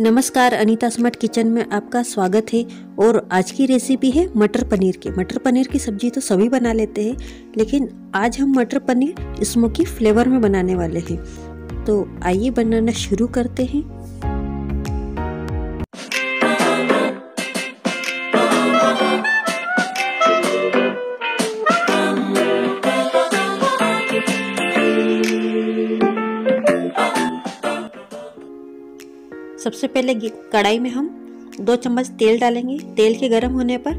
नमस्कार, Anita smart kitchen में आपका स्वागत है और आज की रेसिपी है मटर पनीर की। मटर पनीर की सब्ज़ी तो सभी बना लेते हैं, लेकिन आज हम मटर पनीर स्मोकी फ्लेवर में बनाने वाले हैं। तो आइए बनाना शुरू करते हैं। सबसे पहले कढ़ाई में हम दो चम्मच तेल डालेंगे। तेल के गर्म होने पर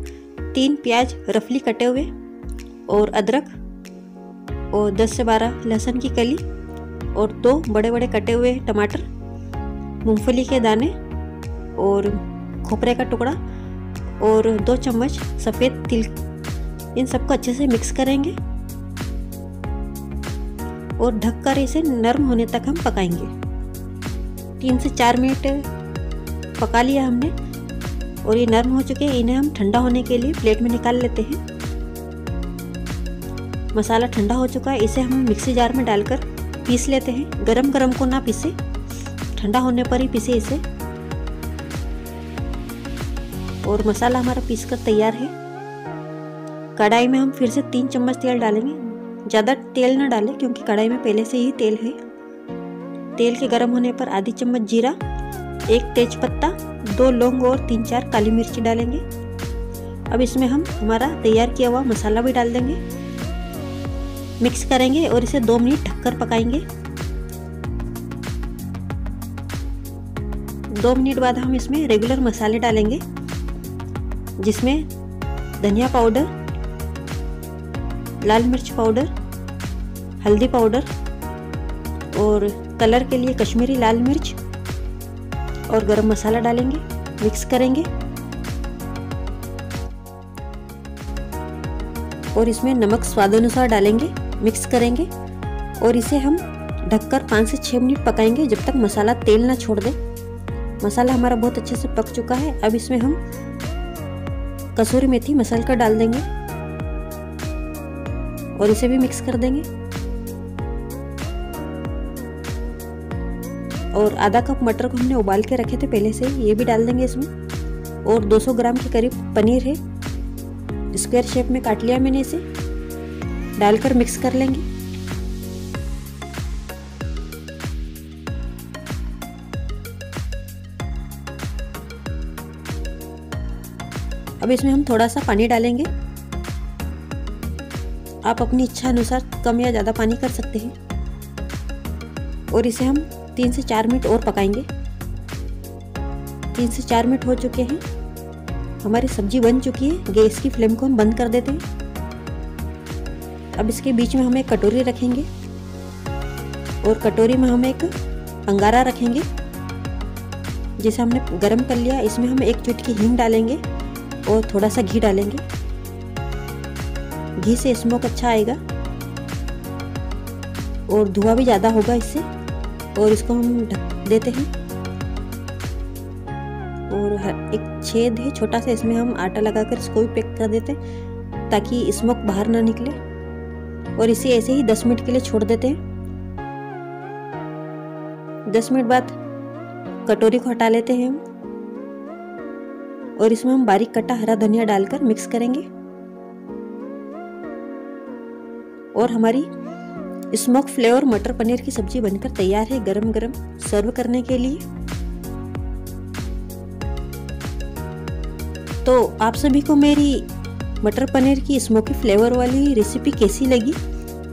तीन प्याज रफली कटे हुए और अदरक और 10 से 12 लहसुन की कली और दो बड़े बड़े कटे हुए टमाटर, मूंगफली के दाने और खोपरे का टुकड़ा और दो चम्मच सफ़ेद तिल इन सबको अच्छे से मिक्स करेंगे और ढककर इसे नरम होने तक हम पकाएँगे। तीन से चार मिनट पका लिया हमने और ये नरम हो चुके हैं। इन्हें हम ठंडा होने के लिए प्लेट में निकाल लेते हैं। मसाला ठंडा हो चुका है। इसे हम मिक्सी जार में डालकर पीस लेते हैं। गरम गरम को ना पीसे। ठंडा होने पर ही पीसे इसे। और मसाला हमारा पीस कर तैयार है। कढ़ाई में हम फिर से तीन चम्मच तेल डालेंगे। ज़्यादा तेल ना डालें, क्योंकि कढ़ाई में पहले से ही तेल है। तेल के गर्म होने पर आधी चम्मच जीरा, एक तेज पत्ता दो लौंग और तीन चार काली मिर्ची डालेंगे। अब इसमें हम हमारा तैयार किया हुआ मसाला भी डाल देंगे। मिक्स करेंगे और इसे दो मिनट ढककर पकाएँगे। दो मिनट बाद हम इसमें रेगुलर मसाले डालेंगे, जिसमें धनिया पाउडर, लाल मिर्च पाउडर, हल्दी पाउडर और कलर के लिए कश्मीरी लाल मिर्च और गरम मसाला डालेंगे मिक्स करेंगे। और इसमें नमक स्वाद अनुसार डालेंगे मिक्स करेंगे। और इसे हम ढककर पाँच से छः मिनट पकाएँगे, जब तक मसाला तेल ना छोड़ दे। मसाला हमारा बहुत अच्छे से पक चुका है। अब इसमें हम कसूरी मेथी मसल कर डाल देंगे। और इसे भी मिक्स कर देंगे। और आधा कप मटर को हमने उबाल के रखे थे पहले से ये भी डाल देंगे इसमें। और 200 ग्राम के करीब पनीर है। स्क्वायर शेप में काट लिया मैंने इसे। डालकर मिक्स कर लेंगे। अब इसमें हम थोड़ा सा पानी डालेंगे। आप अपनी इच्छा अनुसार कम या ज़्यादा पानी कर सकते हैं। और इसे हम तीन से चार मिनट और पकाएँगे। तीन से चार मिनट हो चुके हैं। हमारी सब्ज़ी बन चुकी है। गैस की फ्लेम को हम बंद कर देते हैं। अब इसके बीच में हम एक कटोरी रखेंगे और कटोरी में हम एक अंगारा रखेंगे, जिसे हमने गरम कर लिया। इसमें हम एक चुटकी हींग डालेंगे और थोड़ा सा घी डालेंगे। घी से स्मोक अच्छा आएगा और धुआँ भी ज़्यादा होगा इससे। और इसको हम ढक देते हैं। और एक छेद है, छोटा सा, इसमें हम आटा लगाकर इसको भी पैक कर देते हैं, ताकि स्मोक बाहर ना निकले। और इसे ऐसे ही 10 मिनट के लिए छोड़ देते हैं। 10 मिनट बाद कटोरी को हटा लेते हैं हम। और इसमें हम बारीक कटा हरा धनिया डालकर मिक्स करेंगे। और हमारी स्मोक फ्लेवर मटर पनीर की सब्ज़ी बनकर तैयार है गरम गरम सर्व करने के लिए। तो आप सभी को मेरी मटर पनीर की स्मोकी फ्लेवर वाली रेसिपी कैसी लगी?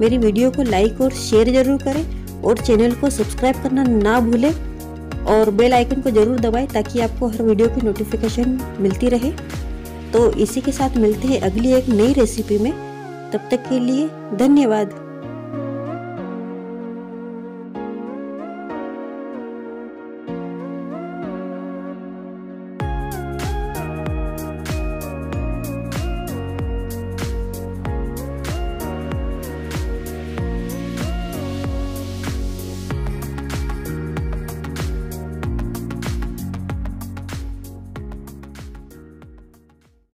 मेरी वीडियो को लाइक और शेयर ज़रूर करें और चैनल को सब्सक्राइब करना ना भूलें और बेल आइकन को ज़रूर दबाएँ ताकि आपको हर वीडियो की नोटिफिकेशन मिलती रहे। तो इसी के साथ मिलते हैं अगली एक नई रेसिपी में। तब तक के लिए धन्यवाद।